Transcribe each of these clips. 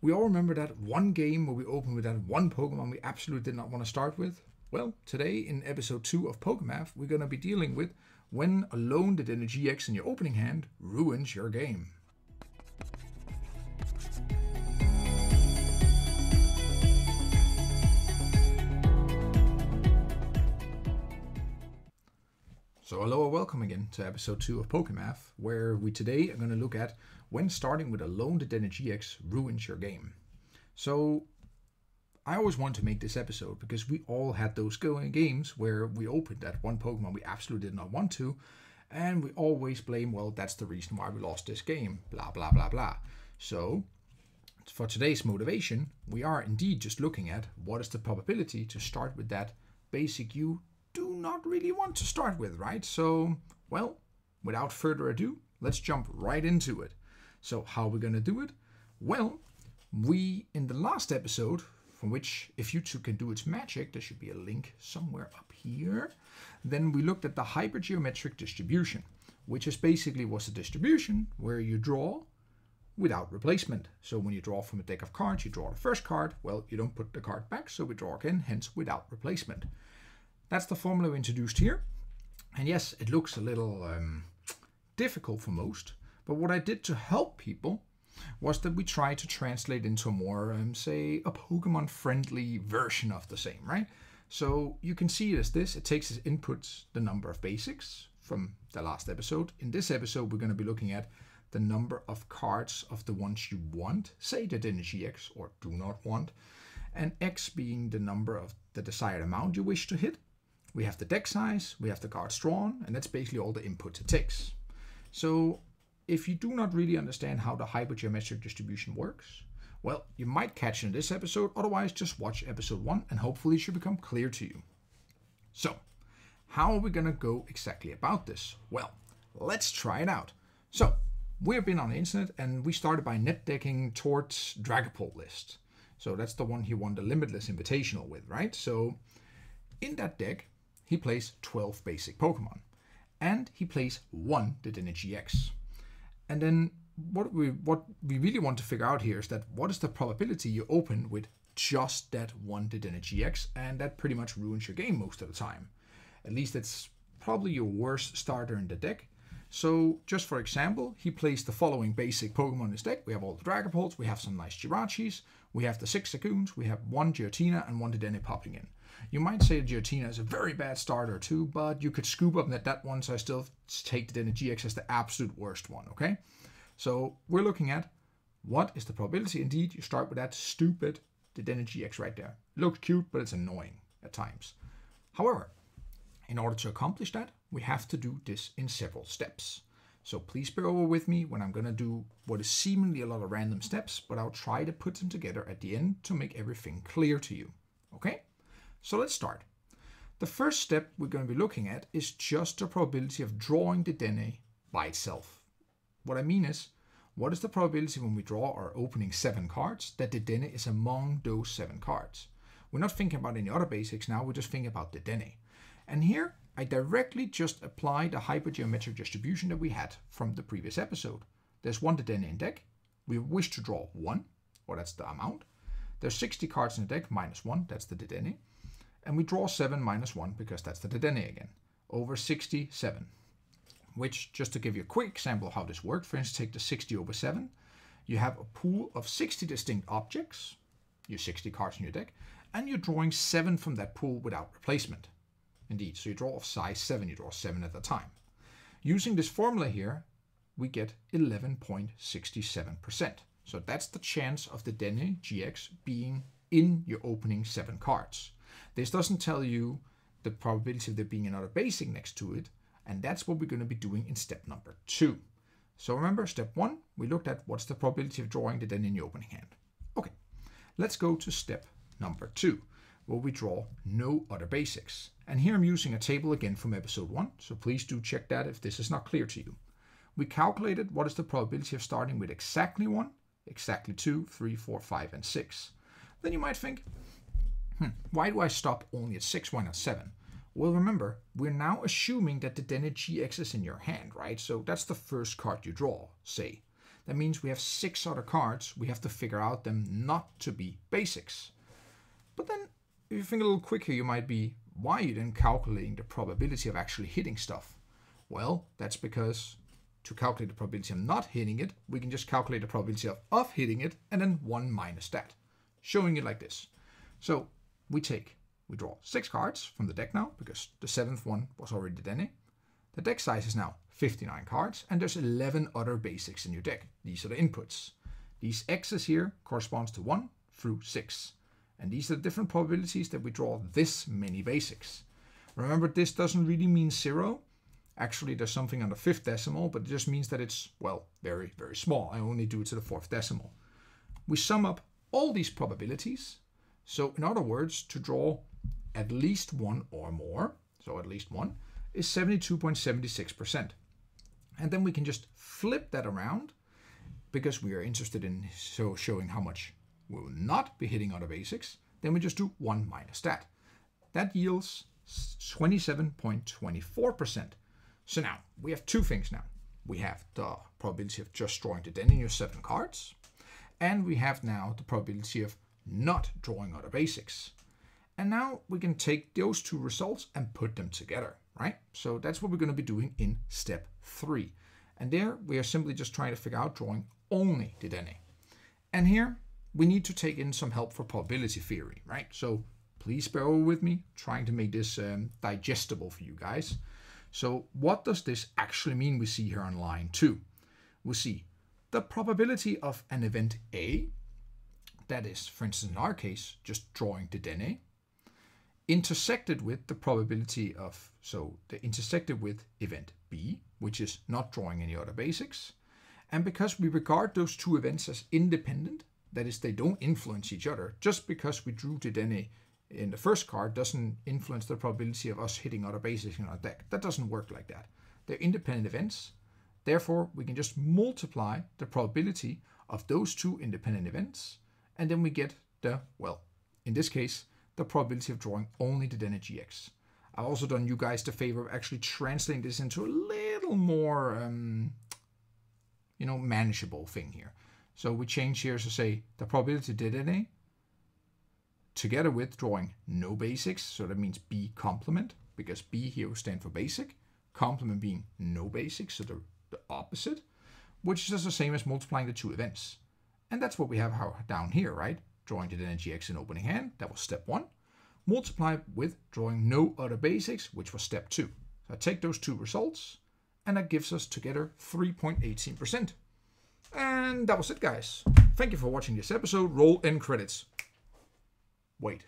We all remember that one game where we opened with that one Pokemon we absolutely did not want to start with? Well, today in episode 2 of Pokemath, we're going to be dealing with when alone the Dedenne GX in your opening hand ruins your game. So hello and welcome again to episode 2 of Pokemath, where we today are going to look at when starting with Alone Dedenne GX ruins your game. So I always want to make this episode because we all had those going games where we opened that one Pokemon we absolutely did not want to, and we always blame, well, that's the reason why we lost this game, blah, blah, blah, blah. So, for today's motivation, we are indeed just looking at what is the probability to start with that basic do not really want to start with, right? So, well, without further ado, let's jump right into it. So, how are we going to do it? Well, we, in the last episode, from which if YouTube can do its magic, there should be a link somewhere up here. Then we looked at the hypergeometric distribution, which is basically was a distribution where you draw without replacement. So when you draw from a deck of cards, you draw the first card. Well, you don't put the card back, so we draw again, hence without replacement. That's the formula we introduced here. And yes, it looks a little um, difficult for most, but what I did to help people was that we tried to translate into a more, um, say, a Pokemon friendly version of the same, right? So you can see it as this. It takes as inputs the number of basics from the last episode. In this episode, we're going to be looking at the number of cards of the ones you want, say that Dedenne GX or do not want, and X being the number of the desired amount you wish to hit. We have the deck size, we have the cards drawn, and that's basically all the inputs it takes. So if you do not really understand how the hypergeometric distribution works, well, you might catch in this episode, otherwise just watch episode 1 and hopefully it should become clear to you. So, how are we going to go exactly about this? Well, let's try it out. So, we've been on the internet and we started by net decking Tord's Dragapult list. So that's the one he won the Limitless Invitational with, right? So in that deck, he plays 12 basic Pokemon. And he plays one Dedenne GX. And then what we what we really want to figure out here is that what is the probability you open with just that one Dedenne GX, and that pretty much ruins your game most of the time. At least it's probably your worst starter in the deck. So just for example, he plays the following basic Pokemon in his deck. We have all the Dragapults, we have some nice Jirachis, we have the six Zagoons, we have one Giratina and one Dedenne popping in. You might say Giratina is a very bad starter too, but you could scoop up that, that one, so I still take the GX as the absolute worst one, okay? So we're looking at what is the probability indeed you start with that stupid Dedenne GX right there. It looks cute, but it's annoying at times. However, in order to accomplish that, we have to do this in several steps. So please bear over with me when I'm going to do what is seemingly a lot of random steps, but I'll try to put them together at the end to make everything clear to you. Okay? So let's start. The first step we're going to be looking at is just the probability of drawing Dedenne by itself. What I mean is, what is the probability when we draw our opening seven cards that Dedenne is among those seven cards? We're not thinking about any other basics now, we're just thinking about Dedenne. And here, I directly just apply the hypergeometric distribution that we had from the previous episode. There's one Dedenne in deck. We wish to draw one, or that's the amount. There's 60 cards in the deck, minus one, that's the Dedenne. And we draw seven minus one, because that's the Dedenne again. Over 67. Which, just to give you a quick example of how this worked, for instance, take the 60 over 7. You have a pool of 60 distinct objects, your 60 cards in your deck, and you're drawing 7 from that pool without replacement. Indeed, so you draw of size 7, you draw 7 at a time. Using this formula here, we get 11.67%. So that's the chance of the Dedenne GX being in your opening 7 cards. This doesn't tell you the probability of there being another basic next to it, and that's what we're going to be doing in step number 2. So remember, step 1, we looked at what's the probability of drawing the Dedenne in the opening hand. Okay, let's go to step number 2 where we draw no other basics. And here I'm using a table again from episode 1, so please do check that if this is not clear to you. We calculated what is the probability of starting with exactly 1, exactly 2, 3, 4, 5, and 6. Then you might think, hmm, why do I stop only at 6, why not 7? Well, remember, we're now assuming that the Dedenne GX is in your hand, right? So that's the first card you draw, say. that means we have six other cards. We have to figure out them not to be basics. But then, if you think a little quicker, you might be, why are you then calculating the probability of actually hitting stuff? Well, that's because to calculate the probability of not hitting it, we can just calculate the probability of, of hitting it and then 1 minus that, showing it like this. So we take, we draw six cards from the deck now, because the seventh one was already Dene. The deck size is now 59 cards, and there's 11 other basics in your deck. These are the inputs. These X's here corresponds to 1 through 6. And these are the different probabilities that we draw this many basics. Remember, this doesn't really mean zero. Actually, there's something on the fifth decimal, but it just means that it's, well, very, very small. I only do it to the fourth decimal. We sum up all these probabilities. So in other words, to draw at least one or more, so at least one, is 72.76%. And then we can just flip that around because we are interested in so showing how much we will not be hitting other basics. Then we just do 1 minus that. That yields 27.24%. So now we have two things now. We have the probability of just drawing the den in your seven cards, and we have now the probability of not drawing out other basics. And now we can take those two results and put them together, right? So that's what we're going to be doing in step three. And there we are simply just trying to figure out drawing only the Dene. And here we need to take in some help for probability theory, right? So please bear with me, trying to make this um, digestible for you guys. So what does this actually mean we see here on line 2? We see the probability of an event A, that is, for instance, in our case, just drawing the Dene, intersected with the probability of, so the intersected with event B, which is not drawing any other basics. And because we regard those two events as independent, that is, they don't influence each other, just because we drew the Dene in the first card doesn't influence the probability of us hitting other basics in our deck. That doesn't work like that. They're independent events. Therefore, we can just multiply the probability of those two independent events, and then we get the, well, in this case, the probability of drawing only the Dene GX. I've also done you guys the favor of actually translating this into a little more, um, you know, manageable thing here. So we change here to say the probability of Dene together with drawing no basics, so that means B complement, because B here will stand for basic, complement being no basics, so the, the opposite, which is just the same as multiplying the two events. And that's what we have down here, right? Drawing to the energy x in opening hand, that was step one. Multiply with drawing no other basics, which was step two. So I take those two results, and that gives us together 3.18%. And that was it, guys. Thank you for watching this episode. Roll end credits wait.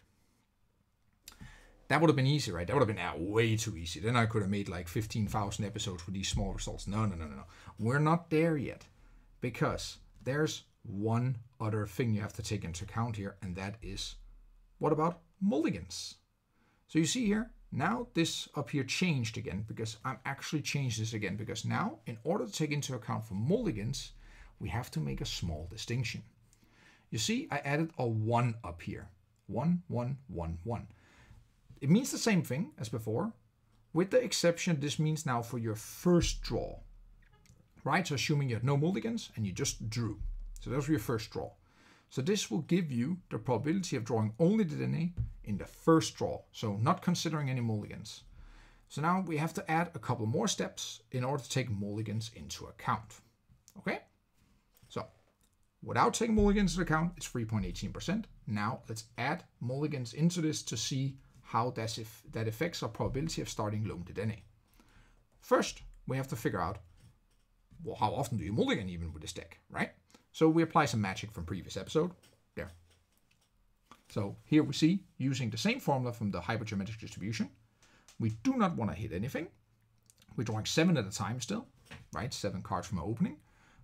That would have been easy, right? That would have been uh, way too easy. Then I could have made like 15,000 episodes with these small results. No, no, no, no, no. We're not there yet because there's one other thing you have to take into account here, and that is what about mulligans? So you see here, now this up here changed again because I'm actually changed this again because now in order to take into account for mulligans, we have to make a small distinction. You see, I added a 1 up here. 1, 1, 1, 1. It means the same thing as before, with the exception this means now for your first draw. Right, so assuming you had no mulligans and you just drew. So those were your first draw. So this will give you the probability of drawing only the Dene in the first draw, so not considering any mulligans. So now we have to add a couple more steps in order to take mulligans into account. Okay? So Without taking mulligans into account, it's 3.18%. Now let's add mulligans into this to see how if, that affects our probability of starting Lone DNA. First, we have to figure out well, how often do you mulligan even with this deck, right? So we apply some magic from previous episode. There. So here we see, using the same formula from the hypergeometric distribution, we do not want to hit anything. We're drawing seven at a time still, right? Seven cards from our opening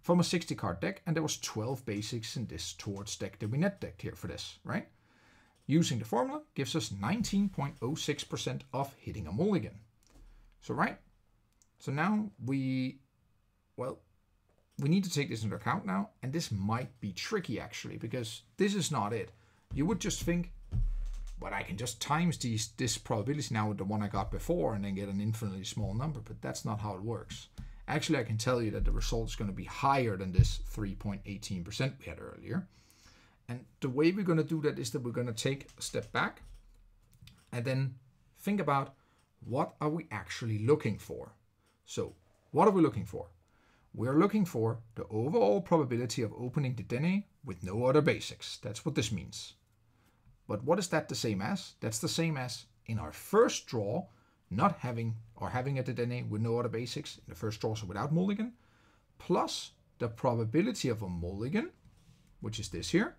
from a 60 card deck, and there was 12 basics in this Tord's deck that we net decked here for this, right? Using the formula gives us 19.06% of hitting a mulligan. So, right? So now we, well, we need to take this into account now, and this might be tricky actually, because this is not it. You would just think, but I can just times these, this probability now with the one I got before and then get an infinitely small number, but that's not how it works. Actually, I can tell you that the result is going to be higher than this 3.18% we had earlier. And the way we're going to do that is that we're going to take a step back and then think about what are we actually looking for. So what are we looking for? We're looking for the overall probability of opening the Dene with no other basics. That's what this means. But what is that the same as? That's the same as in our first draw, not having or having a Dene with no other basics in the first draw, so without mulligan, plus the probability of a mulligan, which is this here,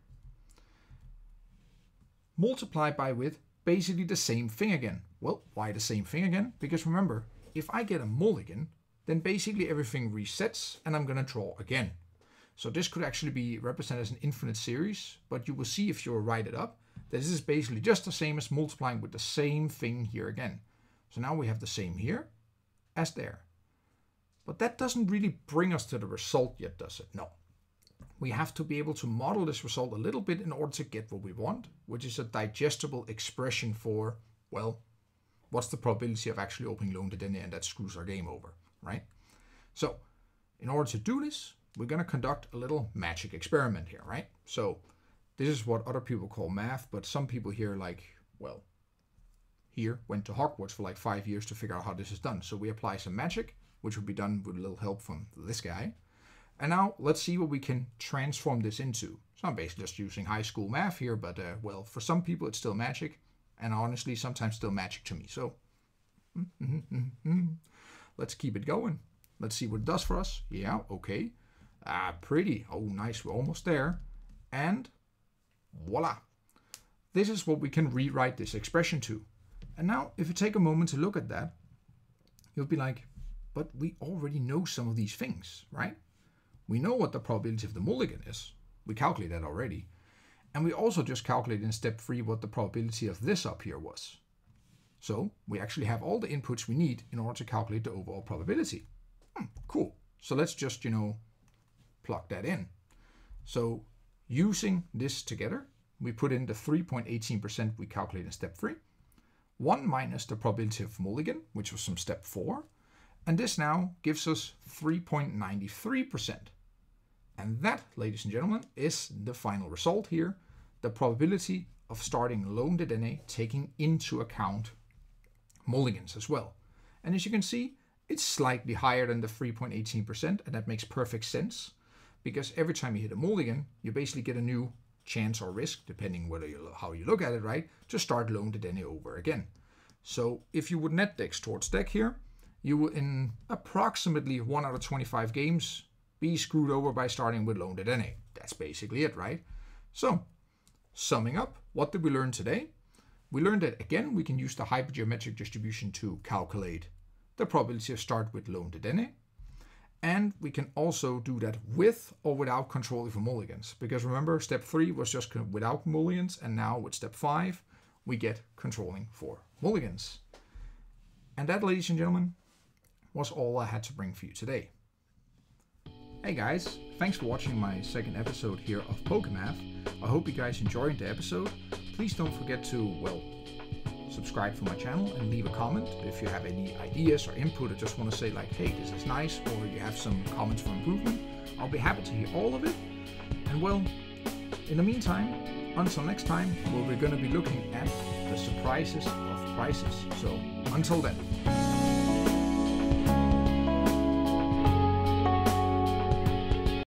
multiplied by with basically the same thing again. Well, why the same thing again? Because remember, if I get a mulligan, then basically everything resets and I'm going to draw again. So this could actually be represented as an infinite series, but you will see if you write it up, that this is basically just the same as multiplying with the same thing here again. So now we have the same here as there. But that doesn't really bring us to the result yet, does it? No we have to be able to model this result a little bit in order to get what we want, which is a digestible expression for, well, what's the probability of actually opening lone to Dene and that screws our game over, right? So in order to do this, we're going to conduct a little magic experiment here, right? So this is what other people call math, but some people here like, well, here went to Hogwarts for like five years to figure out how this is done. So we apply some magic, which will be done with a little help from this guy. And now let's see what we can transform this into. So I'm basically just using high school math here, but uh, well, for some people it's still magic, and honestly, sometimes still magic to me. So mm-hmm, mm-hmm, mm-hmm. Let's keep it going. Let's see what it does for us. Yeah, okay. Ah, pretty. Oh, nice. We're almost there. And voila. This is what we can rewrite this expression to. And now, if you take a moment to look at that, you'll be like, but we already know some of these things, right? We know what the probability of the mulligan is. We calculate that already. And we also just calculated in step 3 what the probability of this up here was. So we actually have all the inputs we need in order to calculate the overall probability. Hmm, cool. So let's just, you know, plug that in. So using this together, we put in the 3.18% we calculated in step 3, 1 minus the probability of mulligan, which was from step 4, and this now gives us 3.93%. And that, ladies and gentlemen, is the final result here. The probability of starting lone DNA taking into account mulligans as well. And as you can see, it's slightly higher than the 3.18%, and that makes perfect sense because every time you hit a mulligan, you basically get a new chance or risk, depending whether you how you look at it, right, to start lone Dene over again. So if you would net dex Tord's deck here, you will in approximately 1 out of 25 games be screwed over by starting with lone Dene. That's basically it, right? So, summing up, what did we learn today? We learned that again, we can use the hypergeometric distribution to calculate the probability of start with lone Dene. And we can also do that with or without controlling for mulligans. Because remember, step three was just without mulligans, and now with step five, we get controlling for mulligans. And that, ladies and gentlemen, was all I had to bring for you today. Hey guys, thanks for watching my second episode here of Pokemath. I hope you guys enjoyed the episode. Please don't forget to, well, subscribe for my channel and leave a comment if you have any ideas or input or just want to say like, hey, this is nice, or you have some comments for improvement. I'll be happy to hear all of it. And well, in the meantime, until next time, where we're going to be looking at the surprises of prices. So until then.